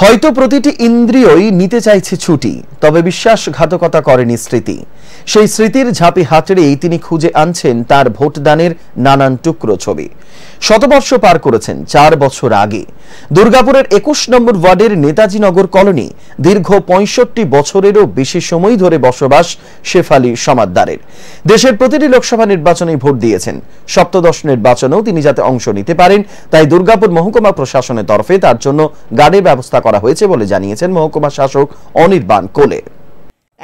হয়তো প্রতিটি ইন্দ্রিয়ই নিতে চাইছে ছুটি, তবে বিশ্বাসঘাতকতা করেনি স্মৃতি। সেই স্মৃতির ঝাঁপি হাতড়েই তিনি খুঁজে আনছেন তার ভোটদানের নানান টুকরো ছবি। শতবর্ষ পার করেছেন চার বছর আগে। দুর্গাপুরের একুশ নম্বর ওয়ার্ডের নেতাজি নগর কলোনি দীর্ঘ পঁয়ষট্টি বছরেরও বেশি সময় ধরে বসবাস শেফালি সমাদ্দারের। দেশের প্রতিটি লোকসভা নির্বাচনে ভোট দিয়েছেন। সপ্তদশ নির্বাচনেও তিনি যাতে অংশ নিতে পারেন, তাই দুর্গাপুর মহকুমা প্রশাসনের তরফে তার জন্য গার্ডের ব্যবস্থা করা হয়েছে বলে জানিয়েছেন মহকুমা শাসক অনির্বাণ কোলে।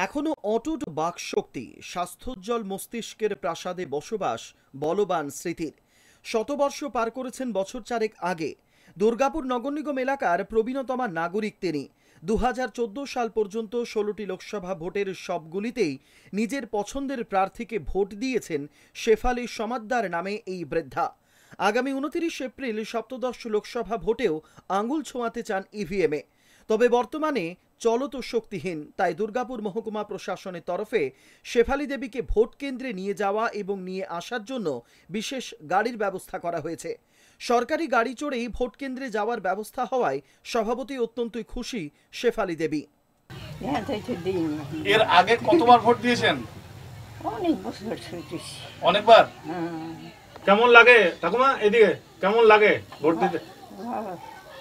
এখনও অটুট বাকশক্তি, স্বাস্থ্যোজ্জ্বল মস্তিষ্কের প্রাসাদে বসবাস বলবান স্মৃতির। শতবর্ষ পার করেছেন বছর চারেক আগে। দুর্গাপুর নগর নিগম এলাকার প্রবীণতমা নাগরিক তিনি। দু হাজার চোদ্দ সাল পর্যন্ত ষোলোটি লোকসভা ভোটের সবগুলিতেই নিজের পছন্দের প্রার্থীকে ভোট দিয়েছেন শেফালি সমাদ্দার নামে এই বৃদ্ধা। আগামী উনতিরিশ এপ্রিল সপ্তদশ লোকসভা ভোটেও আঙুল ছোঁয়াতে চান ইভিএমে তবে বর্তমানে চলত শক্তিহীন তাই দুর্গাপুর মহকুমা প্রশাসনের তরফে শেফালি দেবীকে ভোট কেন্দ্রে নিয়ে যাওয়া এবং নিয়ে আসার জন্য বিশেষ গাড়ির ব্যবস্থা করা হয়েছে। সরকারি গাড়ি চড়েই ভোট কেন্দ্রে যাওয়ার ব্যবস্থা হওয়ায় সভাপতি অত্যন্তই খুশি শেফালি দেবী। হ্যাঁ এর আগে কতবার ভোট দিয়েছেন? অনেক বছর অনেকবার? হ্যাঁ। কেমন লাগে? ঠাকুমা এদিকে কেমন লাগে? ভোট দিতে?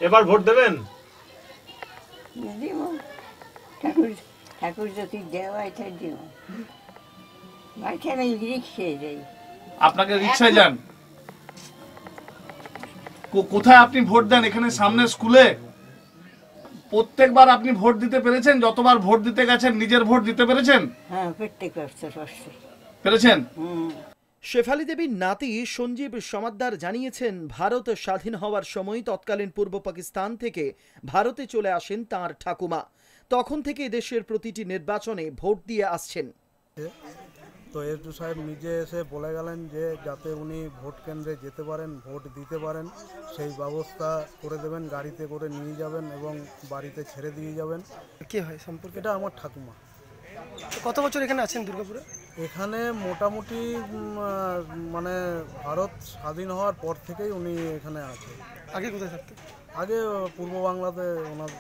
এবার ভোট দেবেন? দিব। ঠাকুর ঠাকুর যদি দেওয়াই তাই দিব। বাড়িতে আমি রিক্সে যাই। আপনাকে রিক্সায় যান। কোথায় আপনি ভোট দেন? এখানে সামনে স্কুলে? প্রত্যেকবার আপনি ভোট দিতে পেরেছেন? যতবার ভোট দিতে গেছেন নিজের ভোট দিতে পেরেছেন? হ্যাঁ পেরেছেন? শেফালি দেবীর নাতি সঞ্জীব সমাদ্দার জানিয়েছেন ভারত স্বাধীন হওয়ার সময় তৎকালীন পূর্ব পাকিস্তান থেকে ভারতে চলে আসেন তার ঠাকুমা। তখন থেকে দেশের প্রতিটি নির্বাচনে ভোট দিয়ে আসছেন। তো এসডি সাহেব নিজে এসে বলে গেলেন যে যাতে উনি ভোট কেন্দ্রে যেতে পারেন ভোট দিতে পারেন সেই ব্যবস্থা করে দেবেন গাড়িতে করে নিয়ে যাবেন এবং বাড়িতে ছেড়ে দিয়ে যাবেন। কে হয় সম্পর্কে? এটা আমার ঠাকুমা। কত বছর এখানে আছেন দুর্গাপুরে? এখানে মোটামুটি মানে ভারত স্বাধীন হওয়ার পর থেকেই উনি এখানে আছে আগে কোথায় থাকতেন? আগে পূর্ব বাংলাতে ওনার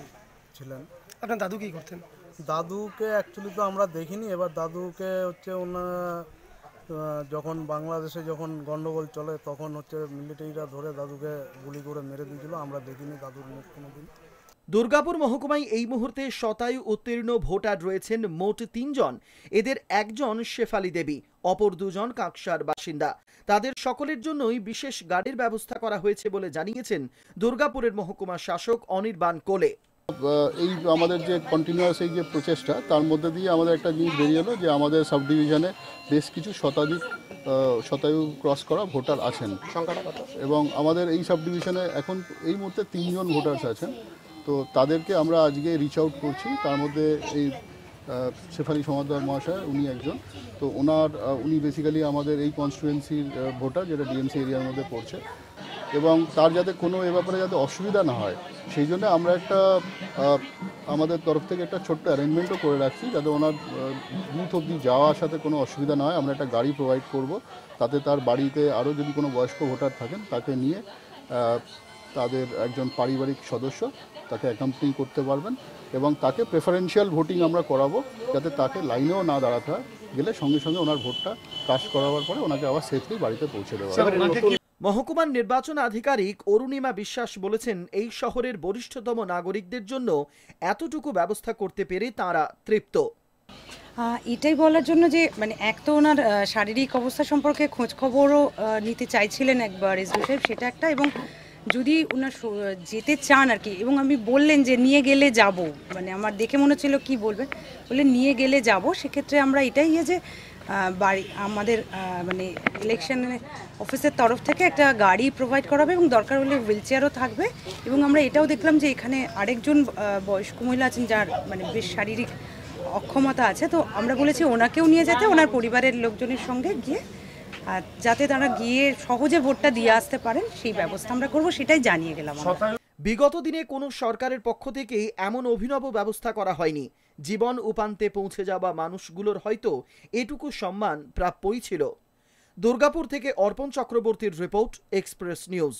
ছিলেন। আপনার দাদু কি করতেন? দাদুকে অ্যাকচুয়ালি তো আমরা দেখিনি। এবার দাদুকে হচ্ছে ওনার যখন বাংলাদেশে যখন গন্ডগোল চলে তখন হচ্ছে মিলিটারিরা ধরে দাদুকে গুলি করে মেরে দিয়েছিল। আমরা দেখিনি দাদুর মুখ কোনোদিন। দুর্গাপুর মহকুমায় এই মুহূর্তে শতায়ু উত্তীর্ণ ভোটার রয়েছেন মোট তিনজন। এদের একজন শেফালি দেবী অপর দুজন কাকসার বাসিন্দা। তাদের সকলের জন্যই বিশেষ গাড়ির ব্যবস্থা করা হয়েছে বলে জানিয়েছেন দুর্গাপুরের মহকুমা শাসক অনির্বাণ কোলে। এই আমাদের যে কন্টিনিউয়াস এই যে প্রচেষ্টা তার মধ্যে দিয়ে আমাদের একটা জিনিস বেরিয়ে এলো যে আমাদের সাব ডিভিশনে বেশ কিছু শতাধিক শতায়ু ক্রস করা ভোটার আছেন। এবং আমাদের এই সাব ডিভিশনে এখন এই মুহূর্তে তিনজন ভোটার্স আছেন। তো তাদেরকে আমরা আজকে রিচ আউট করছি। তার মধ্যে এই শেফালি সমাদার মহাশয়, উনি একজন। তো ওনার উনি বেসিক্যালি আমাদের এই কনস্টিটুয়েন্সির ভোটার যেটা ডিএমসি এরিয়ার মধ্যে পড়ছে। এবং তার যাতে কোনো এ ব্যাপারে যাতে অসুবিধা না হয়, সেই জন্য আমরা একটা আমাদের তরফ থেকে একটা ছোট্ট অ্যারেঞ্জমেন্টও করে রাখছি, যাতে ওনার বুথ অবধি যাওয়া আসাতে কোনো অসুবিধা না হয়। আমরা একটা গাড়ি প্রোভাইড করব, তাতে তার বাড়িতে আরও যদি কোনো বয়স্ক ভোটার থাকেন, তাকে নিয়ে তাদের একজন পারিবারিক সদস্য তাকে অ্যাকাম্পনি করতে পারবেন এবং তাকে প্রেফারেন্সিয়াল ভোটিং আমরা করাবো যাতে তাকে লাইনেও না দাঁড়াতে হয়। গেলে সঙ্গে সঙ্গে ওনার ভোটটা কাস্ট করাবার পরে ওনাকে আবার সেফলি বাড়িতে পৌঁছে দেওয়া মহকুমার নির্বাচন আধিকারিক অরুণিমা বিশ্বাস বলেছেন এই শহরের বরিষ্ঠতম নাগরিকদের জন্য এতটুকু ব্যবস্থা করতে পেরে তাঁরা তৃপ্ত। আহ, এটাই বলার জন্য যে মানে এক তো ওনার আহ, শারীরিক অবস্থা সম্পর্কে খোঁজ খবরও আহ, নিতে চাইছিলেন একবার এসডি সাহেব সেটা একটা এবং যদি ওনার যেতে চান আর কি, এবং আমি বললেন যে নিয়ে গেলে যাব মানে আমার দেখে মনে হচ্ছিল কি বলবেন বললেন নিয়ে গেলে যাব, সেক্ষেত্রে আমরা এটাই যে বাড়ি, আমাদের মানে ইলেকশন অফিসের তরফ থেকে একটা গাড়ি প্রোভাইড করা হবে এবং দরকার হলে হুইল চেয়ারও থাকবে, এবং আমরা এটাও দেখলাম যে এখানে আরেকজন বয়স্ক মহিলা আছেন যার মানে বেশ শারীরিক অক্ষমতা আছে, তো আমরা বলেছি ওনাকেও নিয়ে যেতে, ওনার পরিবারের লোকজনের সঙ্গে গিয়ে আর যাতে তারা গিয়ে সহজে ভোটটা দিয়ে আসতে পারেন, সেই ব্যবস্থা আমরা করব, সেটাই জানিয়ে গেলাম বিগত দিনে কোনো সরকারের পক্ষ থেকেই এমন অভিনব ব্যবস্থা করা হয়নি। জীবন উপান্তে পৌঁছে যাওয়া মানুষগুলোর হয়তো এটুকু সম্মান প্রাপ্যই ছিল। দুর্গাপুর থেকে অর্পণ চক্রবর্তীর রিপোর্ট, এক্সপ্রেস নিউজ।